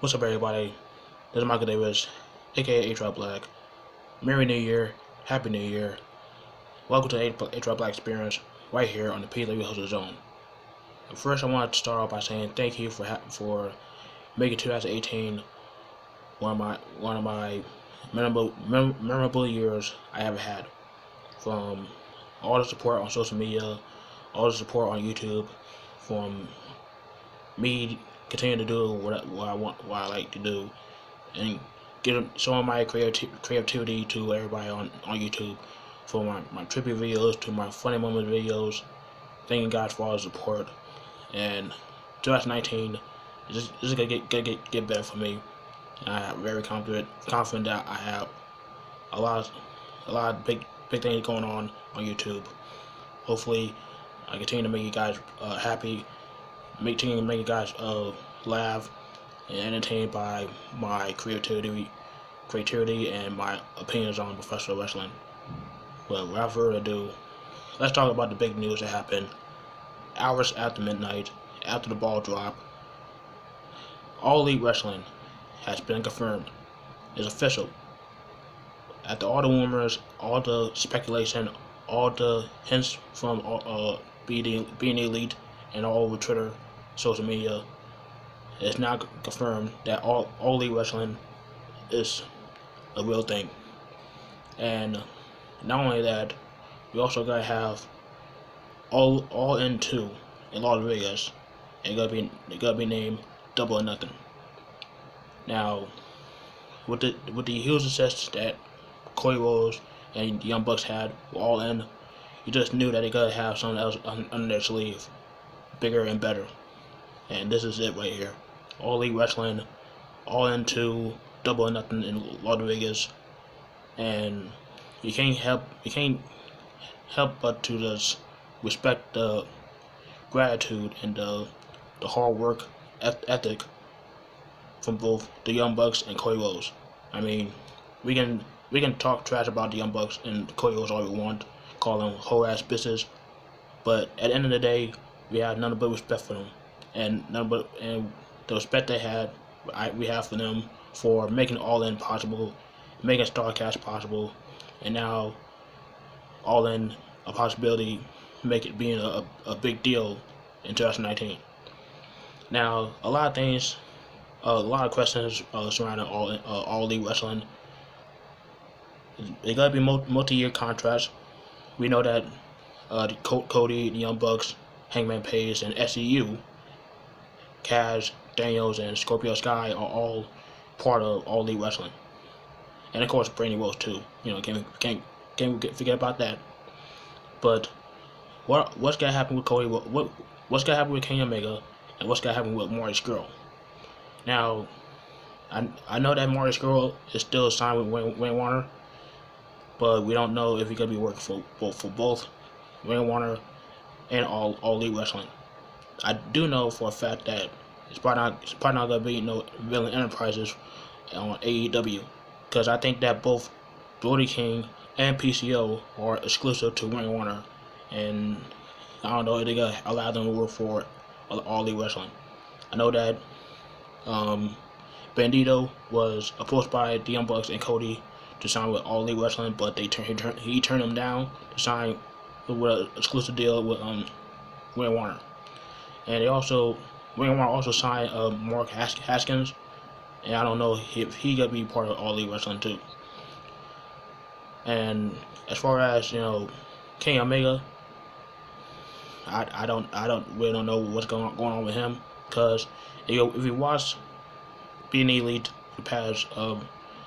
What's up, everybody? This is Michael Davis, aka H Black. Merry New Year, Happy New Year. Welcome to the 8Trac Experience, right here on the PW Hustle Zone. First, I want to start off by saying thank you for for making 2018 one of my one of my memorable mem memorable years I ever had. From all the support on social media, all the support on YouTube, from me continue to do what, what I want, what I like to do, and get some of my creativity to everybody on on YouTube, for my my trippy videos to my funny moment videos. Thanking God for all the support, and 2019 is just, is gonna get, gonna get get better for me. I am very confident confident that I have a lot a lot of big big things going on on YouTube. Hopefully, I continue to make you guys uh, happy to make guys uh, laugh and entertained by my creativity, creativity and my opinions on professional wrestling. But without further ado, let's talk about the big news that happened hours after midnight, after the ball drop. All Elite Wrestling has been confirmed. It's official. After all the rumors, all the speculation, all the hints from uh, being, being elite and all over Twitter social media, it's now confirmed that all all wrestling is a real thing. And not only that, we also gotta have all all in two in Las Vegas. And gotta be it gotta be named Double or Nothing. Now, with the with the huge success that Cody Rhodes and Young Bucks had all in, you just knew that they gotta have something else under their sleeve, bigger and better. And this is it right here. All Elite Wrestling, all into double or nothing in Vegas. And you can't help you can't help but to just respect the gratitude and the the hard work ethic from both the Young Bucks and Cody Rhodes. I mean, we can we can talk trash about the Young Bucks and Cody Rhodes all we want, call them whole ass bitches, but at the end of the day, we have none but respect for them and number and the respect they had, I, we have for them for making All In possible, making Starrcast possible, and now All In a possibility, make it being a, a big deal in 2019. Now, a lot of things, a lot of questions uh, surrounding All uh, All Elite Wrestling. They gotta be multi-year contracts. We know that uh, Cody, the Young Bucks, Hangman Page, and SCU Kaz, Daniels, and Scorpio Sky are all part of All Elite Wrestling. And of course, Brandi Rhodes too. You know, can't can't can't forget about that. But what what's gonna happen with Cody? What, what what's gonna happen with Kenny Omega? And what's gonna happen with Marty Scurll? Now, I I know that Marty Scurll is still signed with Wayne, Ring of Honor, but we don't know if he's gonna be working for both for both Ring of Honor and All All Elite Wrestling. I do know for a fact that it's probably not, it's probably not gonna be no Villain Enterprises on AEW because I think that both Brody King and PCO are exclusive to Ring of Honor, and I don't know if they're gonna allow them to work for All Elite Wrestling. I know that um, Bandido was approached by the Young Bucks and Cody to sign with All Elite Wrestling, but they turned he turned he turned them down to sign with an exclusive deal with um Ring of Honor and they also Ring of Honor also signed uh, Mark Haskins, and I don't know if he gonna be part of All Elite Wrestling too. And as far as you know, Kenny Omega, I, I don't I don't really don't know what's going going on with him because if you, if watch being elite the past um,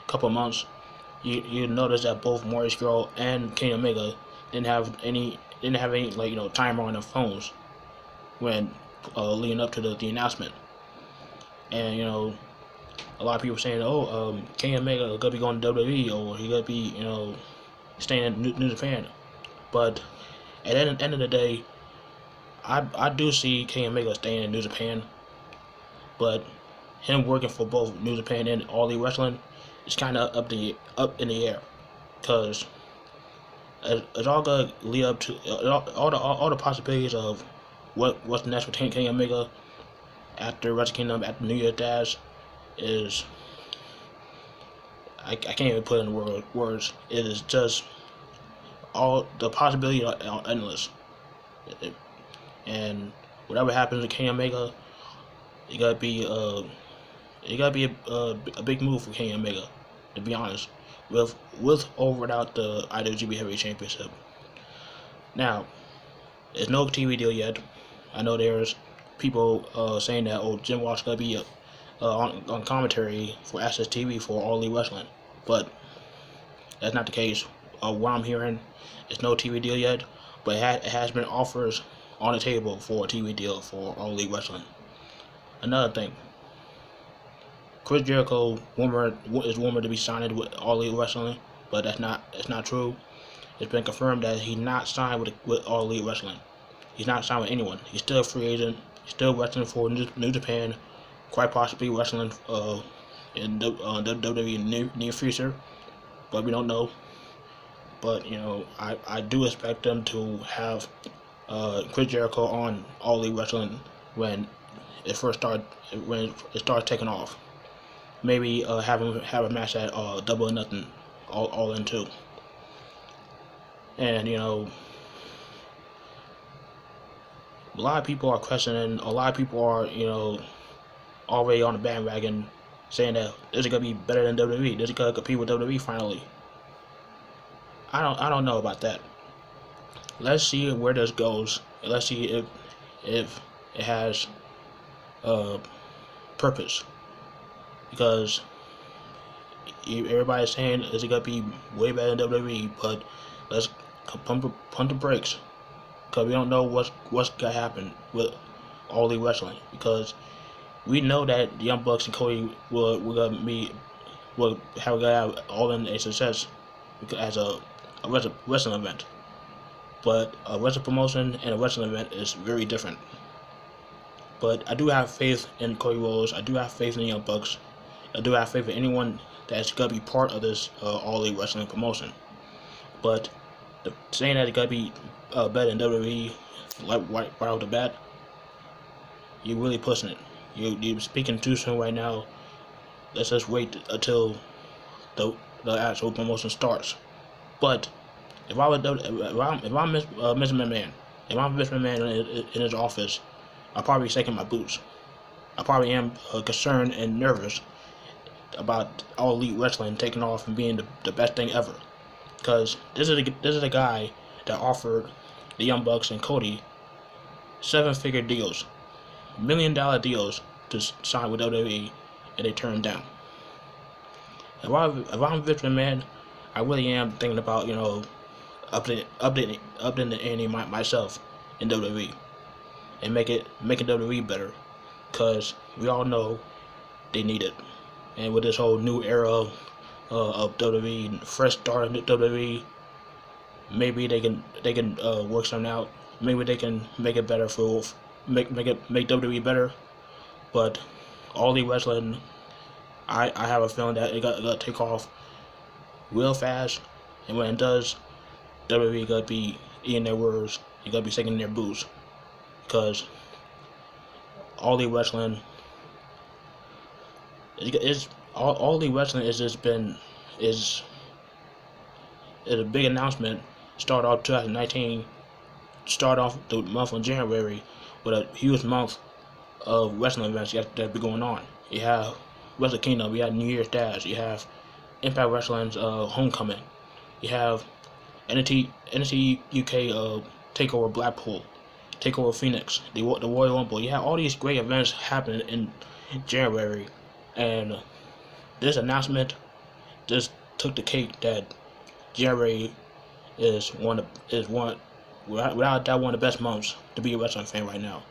couple months, you you notice that both Marty Scurll and Kenny Omega didn't have any didn't have any like you know timer on their phones when uh, leading up to the, the announcement. And, you know, a lot of people saying, oh, um, Kenny Omega gonna be going to WWE or he gonna be, you know, staying in New, New Japan. But at the end of the day, I I do see Kenny Omega staying in New Japan. But him working for both New Japan and All Elite Wrestling is kind of up the up in the air, cause it's all gonna lead up to all, all the all, all the possibilities of what what's next for Kenny Omega after Wrestle Kingdom, after New Year's Dash, is I, I can't even put in word, words. It is just all the possibility are endless. It, and whatever happens to Kenny Omega, it gotta be uh, it gotta be a, a, a big move for Kenny Omega, to be honest, with with or without the IWGP Heavyweight Championship. Now, there's no TV deal yet. I know there's people uh, saying that oh Jim Ross gonna be uh, on, on commentary for AXS TV for All Elite Wrestling, but that's not the case. Uh, what I'm hearing, it's no TV deal yet, but it, ha it has been offers on the table for a TV deal for All Elite Wrestling. Another thing, Chris Jericho rumored is rumored to be signed with All Elite Wrestling, but that's not that's not true. It's been confirmed that he's not signed with with All Elite Wrestling. He's not signed with anyone. He's still a free agent. He's still wrestling for New Japan, quite possibly wrestling uh, in the uh, WWE near, near future, but we don't know. But you know, I, I do expect them to have uh, Chris Jericho on All Elite Wrestling when it first started when it starts taking off. Maybe uh, have him have a match at uh, Double or Nothing, all all in two. And you know, a lot of people are questioning. A lot of people are you know already on the bandwagon saying that this is gonna be better than WWE. This is gonna compete with WWE finally. I don't I don't know about that. Let's see where this goes. Let's see if if it has uh purpose. Because everybody's saying is it gonna be way better than WWE, but let's pump pump the brakes because we don't know what's what's gonna happen with all the wrestling because we know that the Young Bucks and Cody will will be will have got all in a success as a a wrestling event. But a wrestling promotion and a wrestling event is very different. But I do have faith in Cody Rhodes. I do have faith in the Young Bucks. I do have faith in anyone that's gonna be part of this uh, all elite wrestling promotion. But the, saying that it's gonna be uh, better than WWE, like right, right off the bat, you're really pushing it. You you're speaking too soon right now. Let's just wait until the the actual promotion starts. But if I would, if I'm if I'm Miss, uh. McMahon, if I'm Mr. McMahon in, in his office, I'll probably shaking my boots. I probably am uh, concerned and nervous about all elite wrestling taking off and being the, the best thing ever. Because this is a, this is a guy that offered the Young Bucks and Cody seven figure deals million dollar deals to sign with WWE, and they turned down. If, I, if I'm Vince McMahon, I really am thinking about you know updating updating updating the Andy my, myself in WWE and make it making WWE better, cause we all know they need it. And with this whole new era of, uh, of WWE, fresh start in WWE, maybe they can they can uh, work something out. Maybe they can make it better for make make it make WWE better. But all the wrestling, I I have a feeling that it got, it got to take off real fast, and when it does, WWE to be eating their words. You got to be taking their boots, because all the wrestling is all, all the wrestling has just been is is a big announcement. Start off 2019. Start off the month of January with a huge month of wrestling events that, that be going on. You have Wrestle Kingdom, you have New Year's Dash, you have Impact Wrestling's uh, Homecoming, you have NXT, NXT UK uh, Takeover Blackpool, Takeover Phoenix, the the Royal Rumble. You have all these great events happening in January, and this announcement just took the cake that January is one of, is one without, without doubt one of the best months to be a wrestling fan right now.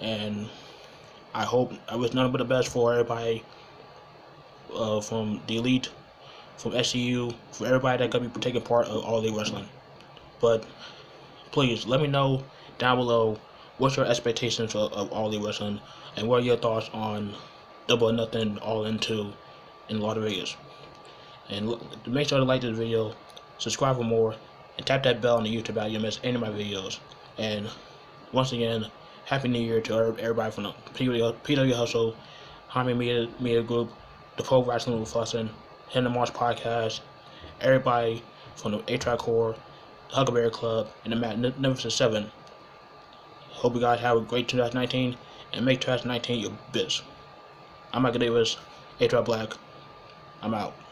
And I hope I wish nothing but the best for everybody uh, from the elite, from SCU, for everybody that gonna be taking part of all the wrestling. But please let me know down below what's your expectations of, of all the wrestling and what are your thoughts on Double Nothing All Into in Las Vegas. And look, make sure to like this video, subscribe for more, and tap that bell on the YouTube app. You'll miss any of my videos. And once again, Happy New Year to er, everybody from the PW Hustle Harmony Media, Media Group, the Pro Wrestling with Fussin, Hidden March Podcast, everybody from the 8Trac Corps, the Huckleberry Club, and the Magnificent Seven. Hope you guys have a great 2019 and make 2019 your best. I'm Michael Davis, 8Trac Black. I'm out.